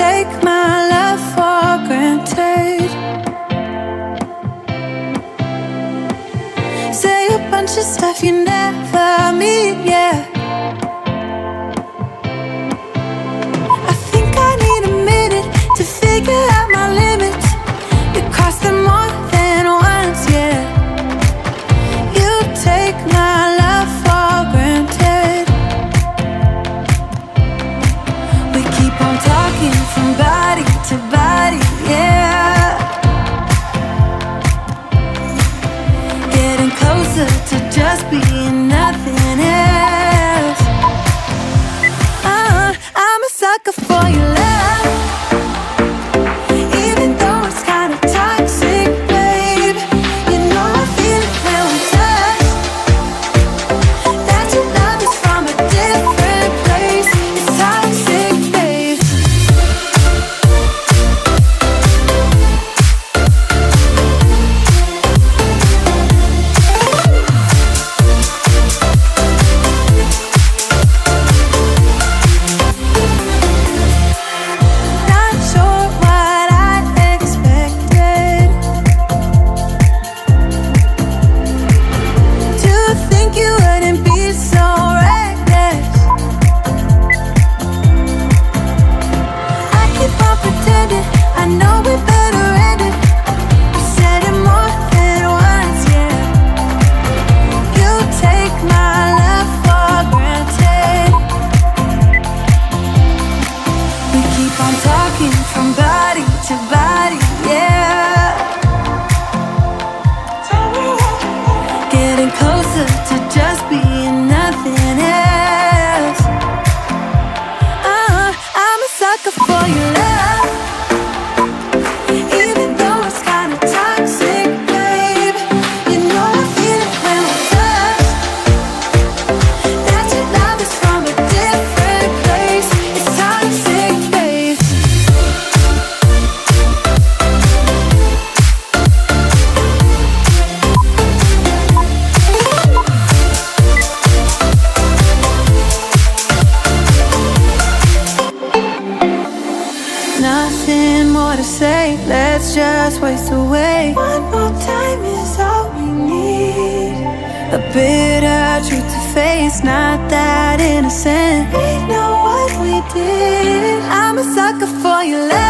take my love for granted. Say a bunch of stuff you never mean, yeah. just waste away. One more time is all we need. A bitter truth to face, not that innocent. We know what we did. I'm a sucker for your love.